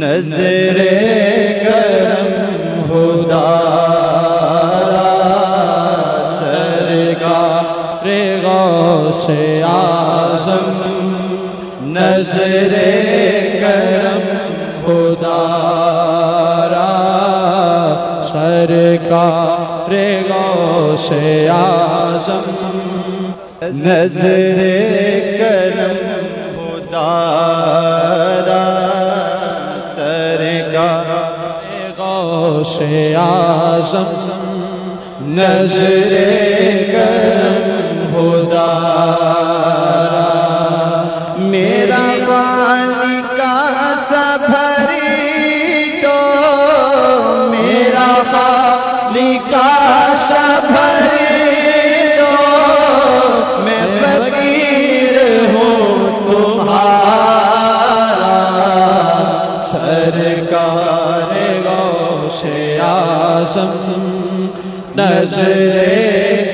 نظر کرم خدا سرکار غوث آزم نظر کرم خدا سرکار غوث آزم نظر کرم خدا سرکار غوث آزم نظر کرم خدا میرا والی کا سفری تو میرا والی کا سفری نظر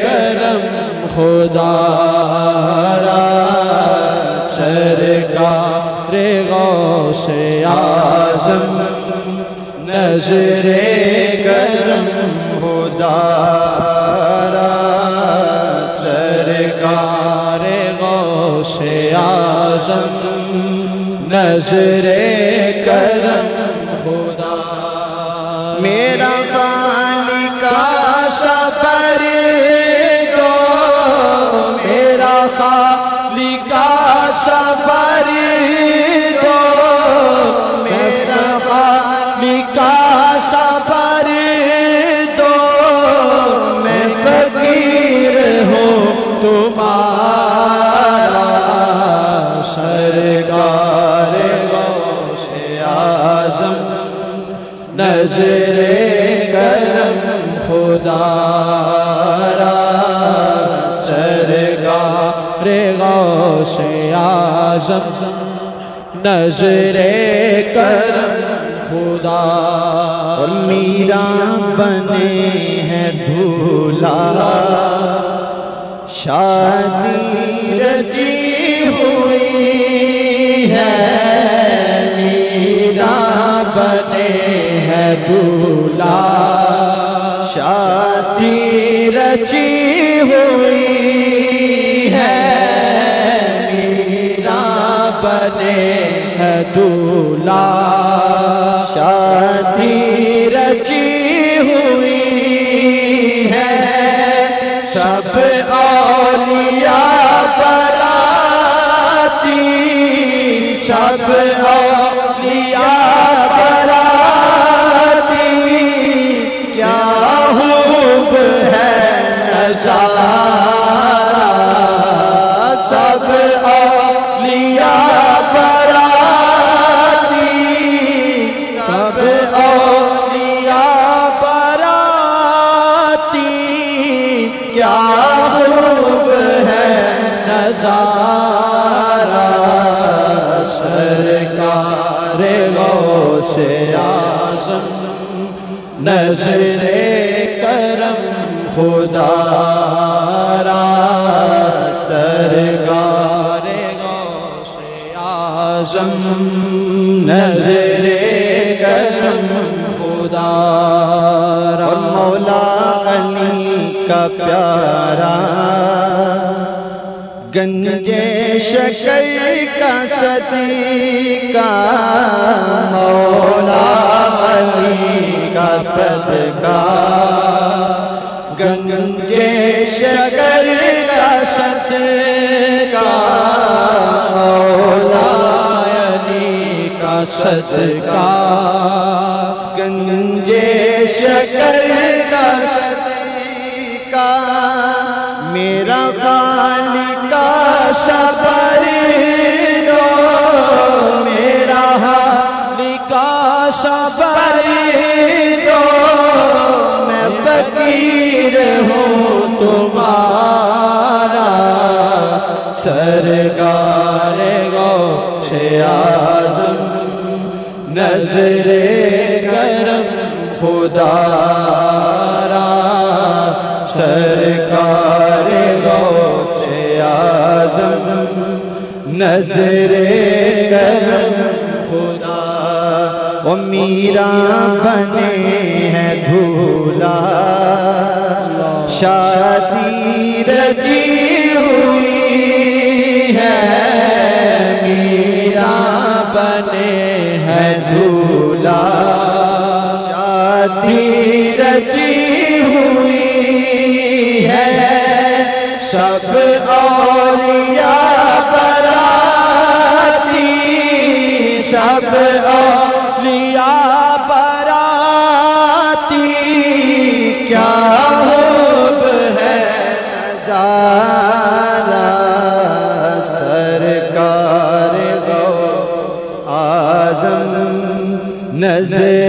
کرم خدا را سرکار غوث آزم نظر کرم خدا را سرکار غوث آزم نظر کرم خدا میرا غوث آزم نظر کرم خدا اور میرا بنے ہیں دھولا شادی رچی ہوئی ہے میرا بنے ہے دولہ شادی رچی ہوئی بنے ہے دولہ شادی رچی ہوئی غوث آزم، نظر کرم، خدا را سرکار غوث آزم نظر کرم، خدا را اور مولا علی کا پیارا گنجے شکر کا صدیقہ مولا علی کا صدقہ۔ گنجے شکر کا صدقہ۔ مولا علی کا صدقہ۔ صبر دو میں فقیر ہوں تمہارا سرکار غوث آزم نظر کرم خدا را سرکار غوث آزم نظر کرم خدا وہ میرا بنے ہیں دھولا۔ شادی رچی ہوئی ہے میرا بنے ہے دھولا۔ شادی رچی نظارہ سرکار گو آزم نظر